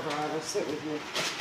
over. I will sit with you.